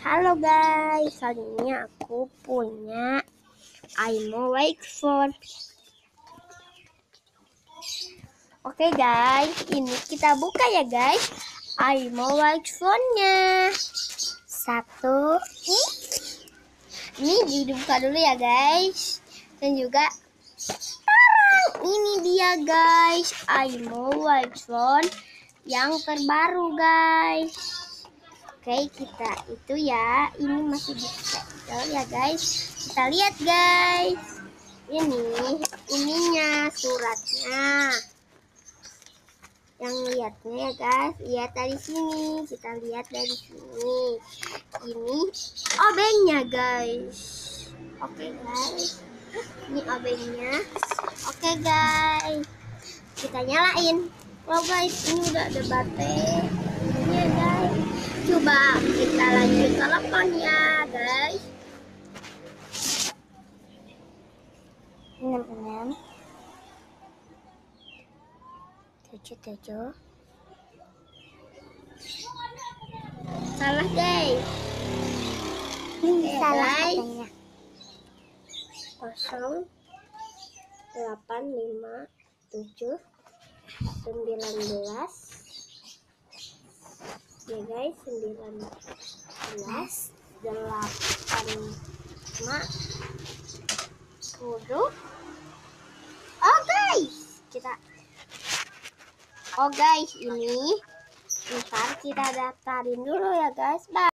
Halo guys, hari ini aku punya White Phone. Oke guys, ini kita buka ya guys. Aimo White Phone-nya. Satu. Ini dibuka dulu ya guys. Dan juga ini dia guys, White Phone yang terbaru guys. Oke kita itu ya, ini masih disegel ya guys. Kita lihat guys. Ini ininya suratnya. Yang lihatnya ya guys, lihat dari sini. Kita lihat dari sini. Ini obengnya guys. Oke guys. Ini obengnya. Oke guys. Kita nyalain. Oh guys, ini udah ada baterai. Ini ya guys. Coba kita lanjut teleponnya guys. Enam enam. Tujuh tujuh. Salah guys. Ini salah guys. katanya. kosong delapan lima tujuh sembilan belas ya guys sembilan belas delapan lima sepuluh. Oh guys kita oh guys ini ntar kita daftarin dulu ya guys. Bye